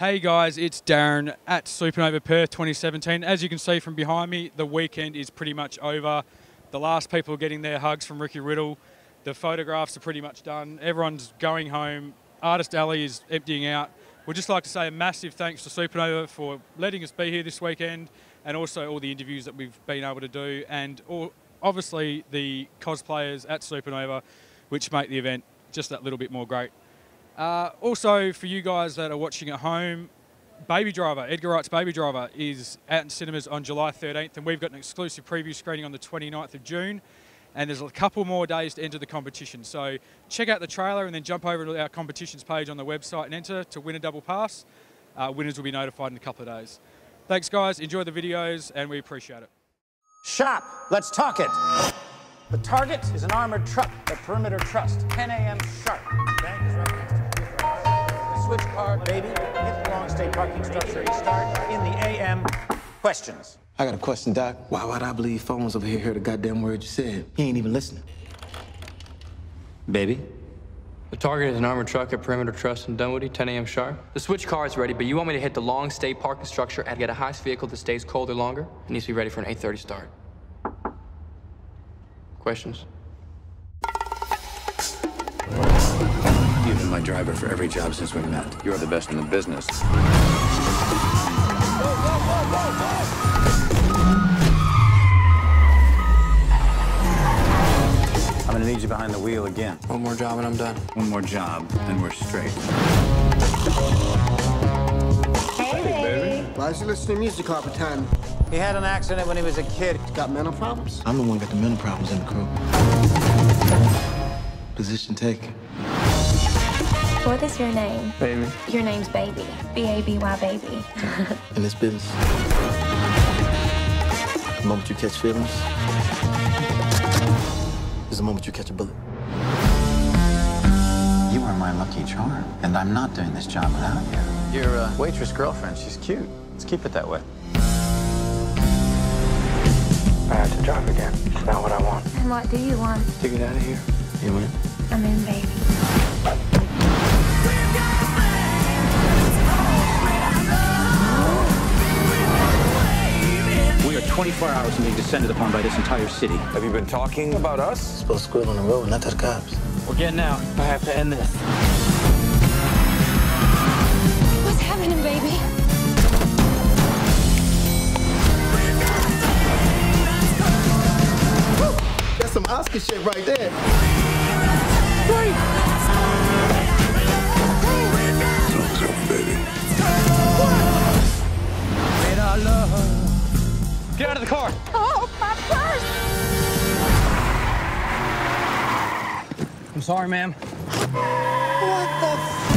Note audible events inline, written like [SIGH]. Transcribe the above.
Hey guys, it's Darren at Supanova Perth 2017. As you can see from behind me, the weekend is pretty much over. The last people getting their hugs from Ricky Riddle. The photographs are pretty much done. Everyone's going home. Artist Alley is emptying out. We'd just like to say a massive thanks to Supanova for letting us be here this weekend and also all the interviews that we've been able to do and all, obviously the cosplayers at Supanova which make the event just that little bit more great. Uh, also, for you guys that are watching at home, Baby Driver, Edgar Wright's Baby Driver, is out in cinemas on July 13th, and we've got an exclusive preview screening on the 29th of June. And there's a couple more days to enter the competition. So check out the trailer and then jump over to our competitions page on the website and enter to win a double pass. Uh, winners will be notified in a couple of days. Thanks, guys. Enjoy the videos, and we appreciate it. Shop. Let's talk it. The target is an armored truck at Perimeter Trust, 10 a.m. sharp. The switch card, baby. Hit the long stay parking structure. You start in the a.m. Questions. I got a question, Doc. Why would I believe phones over here heard the goddamn word you said? He ain't even listening. Baby? The target is an armored truck at Perimeter Trust in Dunwoody, 10 a.m. sharp. The switch car is ready, but you want me to hit the long stay parking structure and get a heist vehicle that stays colder longer? It needs to be ready for an 8.30 start. Questions? Been my driver for every job since we met. You're the best in the business. I'm gonna need you behind the wheel again. One more job and I'm done. One more job, and we're straight. Why is he listening to music all the time? He had an accident when he was a kid. He's got mental problems. I'm the one got the mental problems in the crew. Position taken. What is your name? Baby. Your name's Baby. B A B Y Baby. [LAUGHS] In this business. The moment you catch feelings is the moment you catch a bullet. You are my lucky charm, and I'm not doing this job without you. Your uh, waitress girlfriend, she's cute. Let's keep it that way. I have to drive again. It's not what I want. And what do you want? To get out of here. You in? I'm in, baby. Are 24 hours from being descended upon by this entire city. Have you been talking about us? Supposed to squeal on the road, not the cops. We're getting out. I have to end this. What's happening, baby? That's some Oscar shit right there. Get out of the car. Oh, my purse! I'm sorry, ma'am. What the